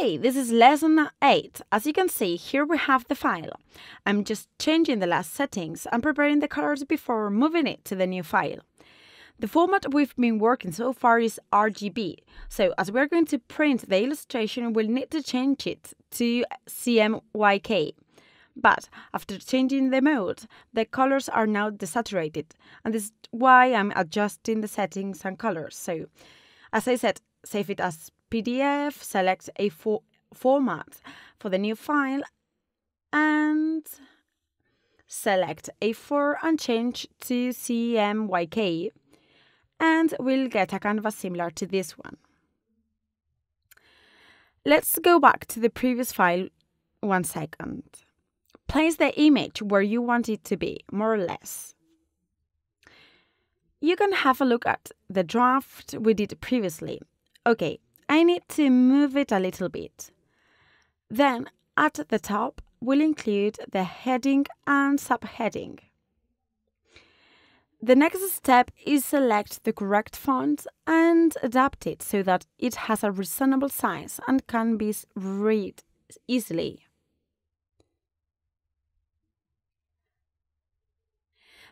Hey, this is lesson 8. As you can see, here we have the file. I'm just changing the last settings and preparing the colors before moving it to the new file. The format we've been working so far is RGB, so as we're going to print the illustration, we'll need to change it to CMYK. But after changing the mode, the colors are now desaturated, and this is why I'm adjusting the settings and colors. So, as I said, save it as PDF, select a fo format for the new file, and select A4 and change to CMYK and we'll get a canvas similar to this one. Let's go back to the previous file one second. Place the image where you want it to be, more or less. You can have a look at the draft we did previously. Okay, I need to move it a little bit. Then, at the top, we'll include the heading and subheading. The next step is select the correct font and adapt it so that it has a reasonable size and can be read easily.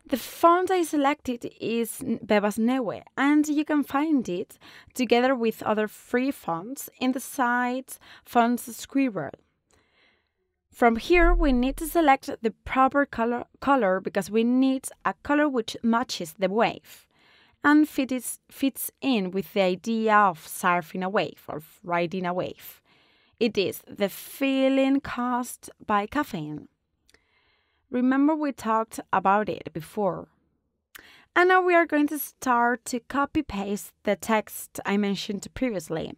The font I selected is Bebas Neue, and you can find it together with other free fonts in the site Fonts. From here, we need to select the proper color, color because we need a color which matches the wave and fits, fits in with the idea of surfing a wave or riding a wave. It is the feeling caused by caffeine. Remember we talked about it before. And now we are going to start to copy paste the text I mentioned previously.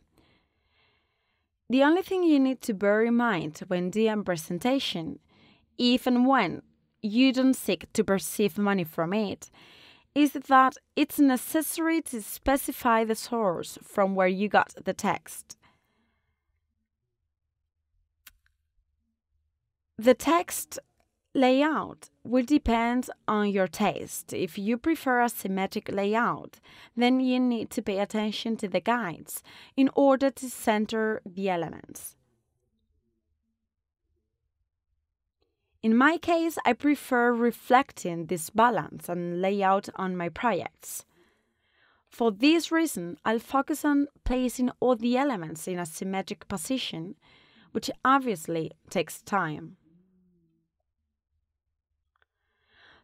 The only thing you need to bear in mind when doing presentation, even when you don't seek to perceive money from it, is that it's necessary to specify the source from where you got the text. The text Layout will depend on your taste. If you prefer a symmetric layout, then you need to pay attention to the guides in order to center the elements. In my case, I prefer reflecting this balance and layout on my projects. For this reason, I'll focus on placing all the elements in a symmetric position, which obviously takes time.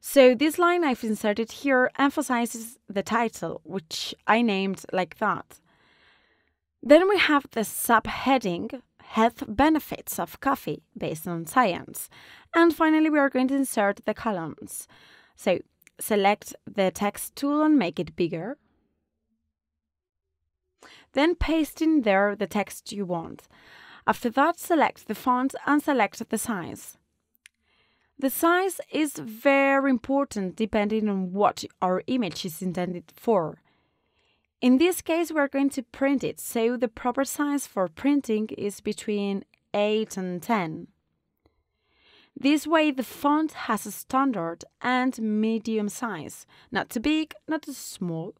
So this line I've inserted here emphasizes the title, which I named like that. Then we have the subheading Health Benefits of Coffee based on science. And finally, we are going to insert the columns. So select the text tool and make it bigger. Then paste in there the text you want. After that, select the font and select the size. The size is very important depending on what our image is intended for. In this case, we're going to print it, so the proper size for printing is between 8 and 10. This way, the font has a standard and medium size, not too big, not too small.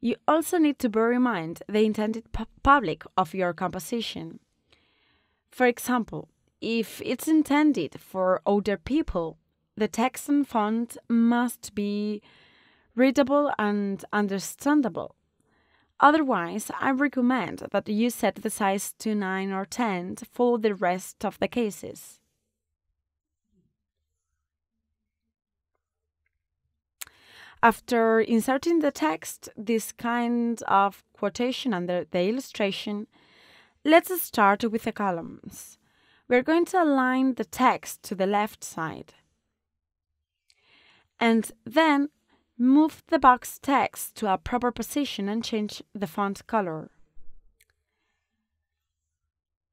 You also need to bear in mind the intended pu public of your composition. For example, if it's intended for older people, the text and font must be readable and understandable. Otherwise, I recommend that you set the size to 9 or 10 for the rest of the cases. After inserting the text, this kind of quotation under the illustration, let's start with the columns we're going to align the text to the left side. And then move the box text to a proper position and change the font color.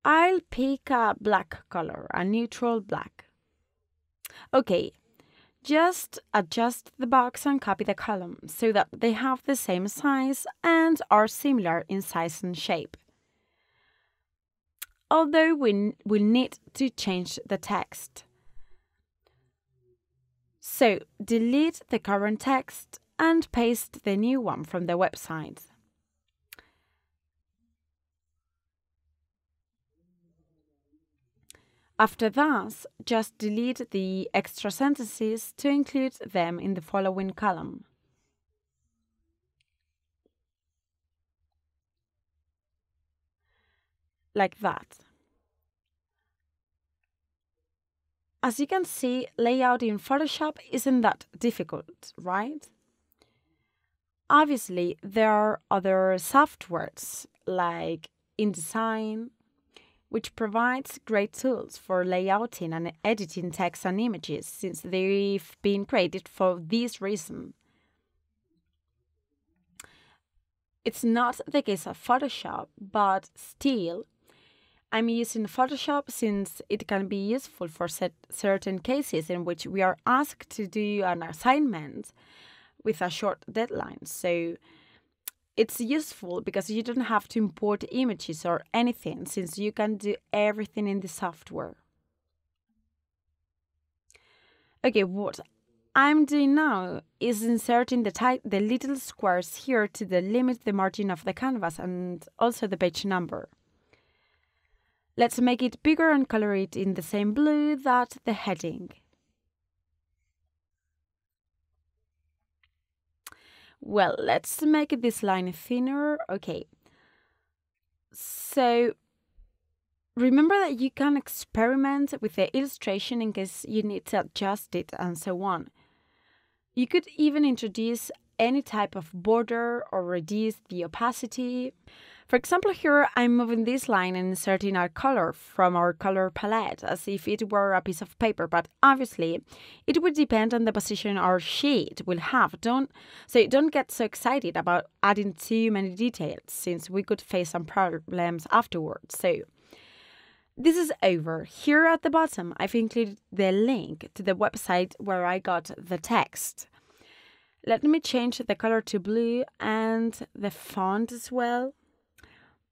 I'll pick a black color, a neutral black. Okay, just adjust the box and copy the columns so that they have the same size and are similar in size and shape although we will need to change the text. So delete the current text and paste the new one from the website. After that, just delete the extra sentences to include them in the following column. Like that. As you can see, layout in Photoshop isn't that difficult, right? Obviously, there are other softwares like InDesign, which provides great tools for layouting and editing text and images since they've been created for this reason. It's not the case of Photoshop, but still, I'm using Photoshop since it can be useful for certain cases in which we are asked to do an assignment with a short deadline. So it's useful because you don't have to import images or anything since you can do everything in the software. Okay, what I'm doing now is inserting the, the little squares here to limit the margin of the canvas and also the page number. Let's make it bigger and color it in the same blue that the heading. Well, let's make this line thinner. Okay. So remember that you can experiment with the illustration in case you need to adjust it and so on. You could even introduce any type of border or reduce the opacity. For example, here I'm moving this line and inserting our color from our color palette as if it were a piece of paper, but obviously it would depend on the position our sheet will have. Don't so don't get so excited about adding too many details since we could face some problems afterwards. So this is over. Here at the bottom, I've included the link to the website where I got the text. Let me change the color to blue and the font as well.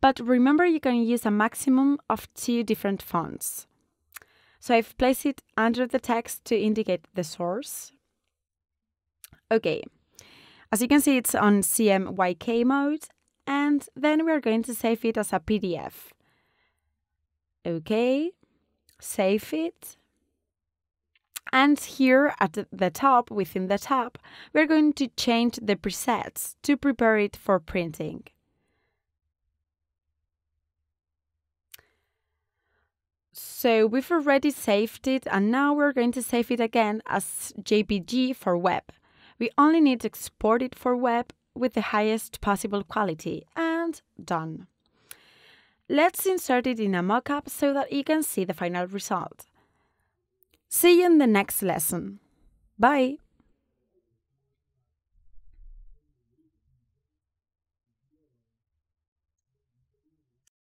But remember, you can use a maximum of two different fonts. So I've placed it under the text to indicate the source. Okay, as you can see, it's on CMYK mode, and then we're going to save it as a PDF. Okay, save it. And here at the top, within the tab, we're going to change the presets to prepare it for printing. So we've already saved it and now we're going to save it again as JPG for web. We only need to export it for web with the highest possible quality and done. Let's insert it in a mockup so that you can see the final result. See you in the next lesson. Bye!